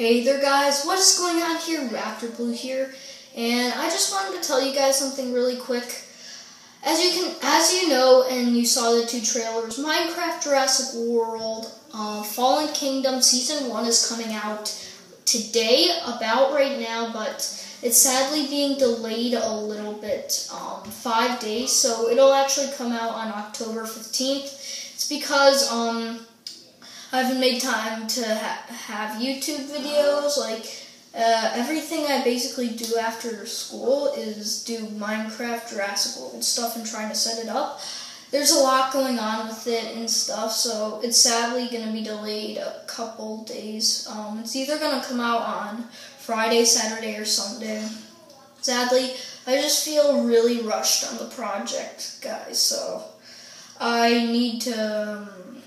Hey there guys, what is going on here? Raptor Blue here, and I just wanted to tell you guys something really quick. As you can, as you know, and you saw the two trailers, Minecraft Jurassic World uh, Fallen Kingdom Season 1 is coming out today, about right now, but it's sadly being delayed a little bit, um, five days, so it'll actually come out on October 15th. It's because, um, I haven't made time to ha- have YouTube videos. Like uh, everything I basically do after school is do Minecraft, Jurassic World stuff, and trying to set it up. There's a lot going on with it and stuff, so it's sadly going to be delayed a couple days. Um, it's either going to come out on Friday, Saturday, or Sunday. Sadly, I just feel really rushed on the project, guys. So I need to. Um,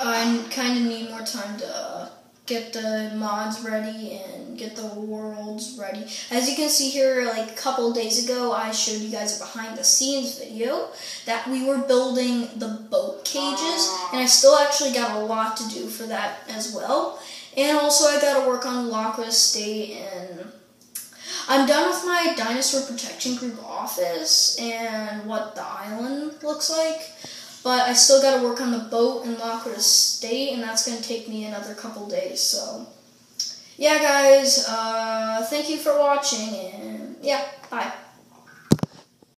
I kind of need more time to uh, get the mods ready and get the worlds ready. As you can see here, like a couple days ago, I showed you guys a behind the scenes video that we were building the boat cages, and I still actually got a lot to do for that as well. And also, I got to work on Lockwood Estate, and I'm done with my Dinosaur Protection Group office and what the island looks like. But I still got to work on the boat in Lockwood Estate, and that's going to take me another couple days. So, yeah, guys, uh, thank you for watching, and yeah, bye.